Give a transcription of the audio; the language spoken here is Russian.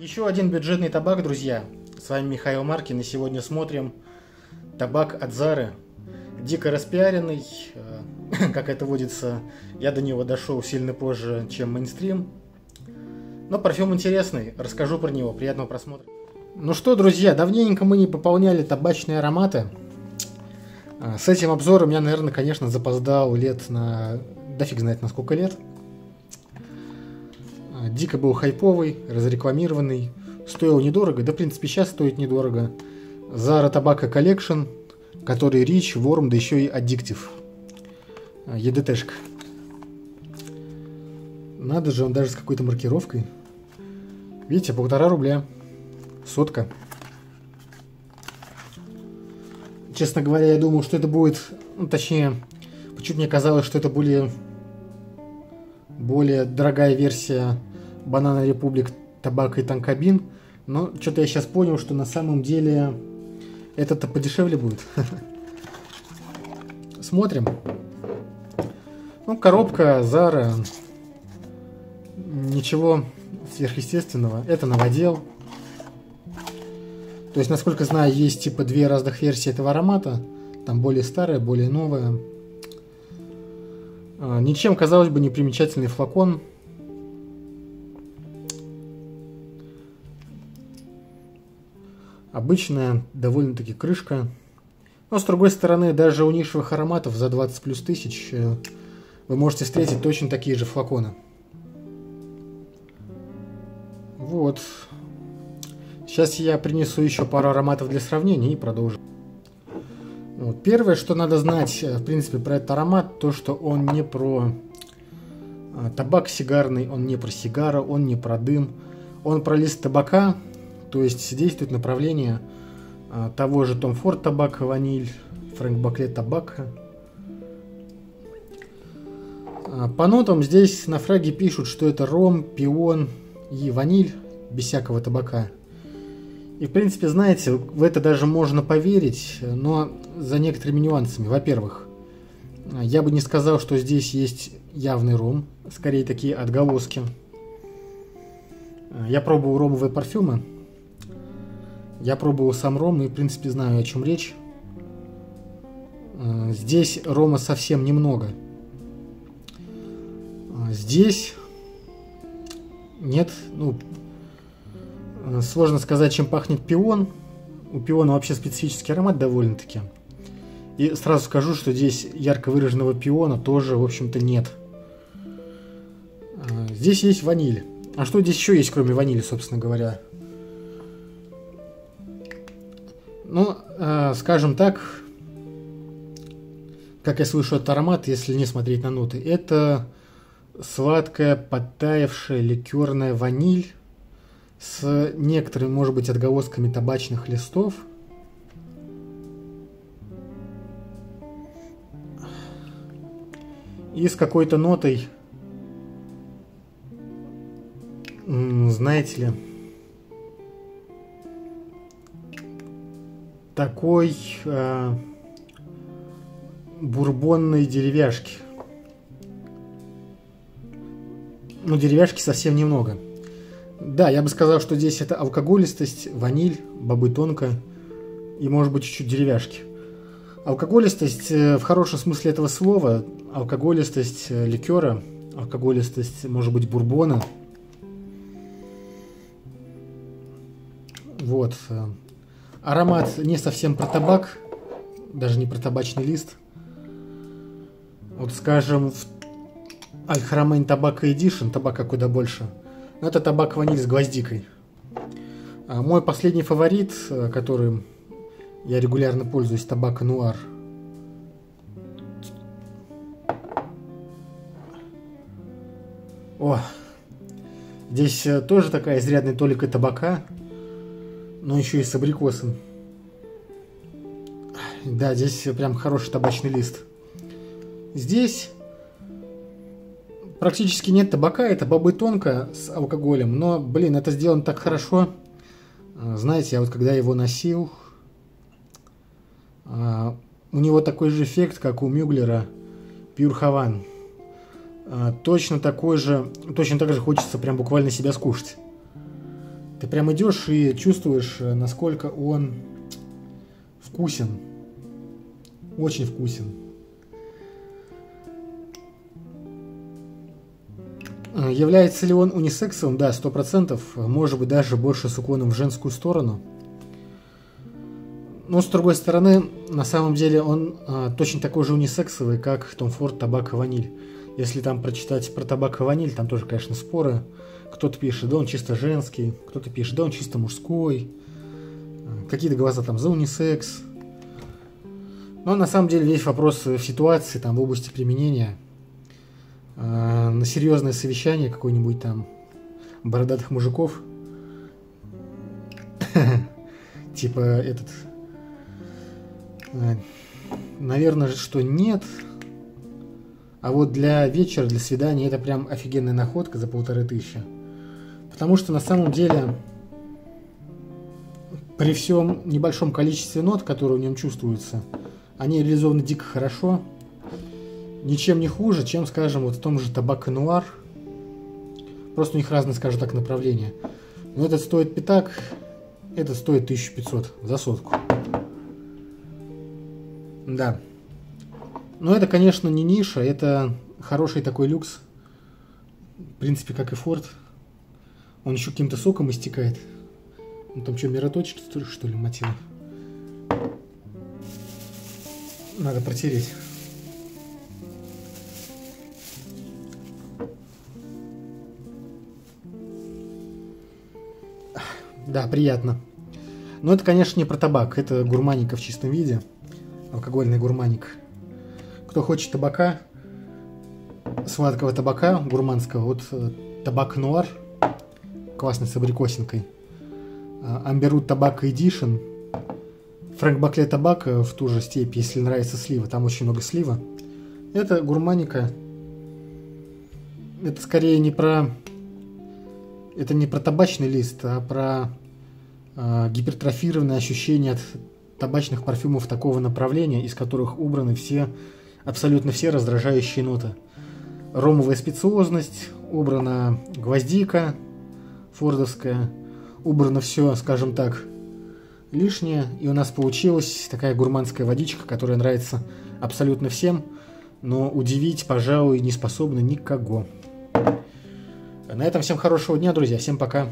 Еще один бюджетный табак, друзья. С вами Михаил Маркин, и сегодня смотрим табак от Зары. Дико распиаренный, э, как это водится, я до него дошел сильно позже, чем мейнстрим. Но парфюм интересный, расскажу про него, приятного просмотра. Ну что, друзья, давненько мы не пополняли табачные ароматы. А, с этим обзором я, наверное, конечно, запоздал лет на... Да фиг знает на сколько лет. А, дико был хайповый, разрекламированный. Стоил недорого, да, в принципе, сейчас стоит недорого. Zara Tobacco Collection, который Rich, Worm, да еще и Addictive. EDT-шка. Надо же, он даже с какой-то маркировкой. Видите, полтора рубля. Сотка. Честно говоря, я думал, что это будет, ну, точнее, почему мне казалось, что это более, более дорогая версия Банана Републик Табака и Танкабин. Но что-то я сейчас понял, что на самом деле это-то подешевле будет. Смотрим. Ну, коробка Zara. Ничего сверхъестественного. Это новодел. То есть, насколько знаю, есть типа две разных версии этого аромата. Там более старая, более новая. А, ничем, казалось бы, не примечательный флакон. Обычная, довольно-таки крышка. Но, с другой стороны, даже у нишевых ароматов за 20 плюс тысяч э, вы можете встретить точно такие же флаконы. Вот. Сейчас я принесу еще пару ароматов для сравнения и продолжим. Вот. Первое, что надо знать, э, в принципе, про этот аромат, то, что он не про а, табак сигарный, он не про сигара, он не про дым, он про лист табака, то есть действует направление а, того же Том Форд табака, ваниль, Фрэнк Бакле табака. А, по нотам здесь на фраге пишут, что это ром, пион и ваниль без всякого табака. И, в принципе, знаете, в это даже можно поверить, но за некоторыми нюансами. Во-первых, я бы не сказал, что здесь есть явный ром, скорее такие отголоски. Я пробовал ромовые парфюмы. Я пробовал сам ром и, в принципе, знаю, о чем речь. Здесь рома совсем немного. Здесь нет, ну, Э, сложно сказать, чем пахнет пион. У пиона вообще специфический аромат довольно-таки. И сразу скажу, что здесь ярко выраженного пиона тоже, в общем-то, нет. Э, здесь есть ваниль. А что здесь еще есть, кроме ванили, собственно говоря? Ну, э, скажем так, как я слышу этот аромат, если не смотреть на ноты, это сладкая, подтаявшая ликерная ваниль с некоторыми, может быть, отголосками табачных листов. И с какой-то нотой, знаете ли, такой э, бурбонной деревяшки. Ну, деревяшки совсем немного. Да, я бы сказал, что здесь это алкоголистость, ваниль, бобы тонко и, может быть, чуть-чуть деревяшки. Алкоголистость э, в хорошем смысле этого слова, алкоголистость э, ликера, алкоголистость, может быть, бурбона. Вот. Аромат не совсем про табак, даже не про табачный лист. Вот, скажем, в Альхарамейн Табака Эдишн, табака куда больше – ну, это табак ваниль с гвоздикой. А мой последний фаворит, э, которым я регулярно пользуюсь, табак нуар. О, здесь э, тоже такая изрядная толика табака, но еще и с абрикосом. Да, здесь прям хороший табачный лист. Здесь практически нет табака, это бобы тонко с алкоголем, но, блин, это сделано так хорошо. А, знаете, я вот когда его носил, а, у него такой же эффект, как у Мюглера Pure Havan. А, точно такой же, точно так же хочется прям буквально себя скушать. Ты прям идешь и чувствуешь, э, насколько он вкусен. Очень вкусен. Э, является ли он унисексовым? Да, сто процентов. Может быть, даже больше с уклоном в женскую сторону. Но, с другой стороны, на самом деле он а, точно такой же унисексовый, как Том Форд Табак и Ваниль. Если там прочитать про табак и ваниль, там тоже, конечно, споры. Кто-то пишет, да он чисто женский, кто-то пишет, да он чисто мужской. Какие-то глаза там за унисекс. Но на самом деле весь вопрос в ситуации, там, в области применения. А, на серьезное совещание какой-нибудь там бородатых мужиков. Типа этот... А, наверное, что нет. А вот для вечера, для свидания это прям офигенная находка за полторы тысячи. Потому что на самом деле при всем небольшом количестве нот, которые в нем чувствуются, они реализованы дико хорошо. Ничем не хуже, чем, скажем, вот в том же табак нуар. Просто у них разные, скажем так, направления. Но этот стоит пятак, этот стоит 1500 за сотку. Да. Но это, конечно, не ниша, это хороший такой люкс. В принципе, как и Форд. Он еще каким-то соком истекает. Ну там что, мироточки, что ли, мотивы? Надо протереть. Да, приятно. Но это, конечно, не про табак. Это гурманика в чистом виде. Алкогольный гурманик. Кто хочет табака, сладкого табака, гурманского, вот э, табак нуар, классный с абрикосинкой, Амберут табак эдишн, Фрэнк Бакле табак в ту же степь, если нравится слива, там очень много слива. Это гурманика. Это скорее не про... Это не про табачный лист, а про э, гипертрофированное ощущение от табачных парфюмов такого направления, из которых убраны все абсолютно все раздражающие ноты. Ромовая специозность, убрана гвоздика фордовская, убрано все, скажем так, лишнее, и у нас получилась такая гурманская водичка, которая нравится абсолютно всем, но удивить, пожалуй, не способна никого. На этом всем хорошего дня, друзья. Всем пока.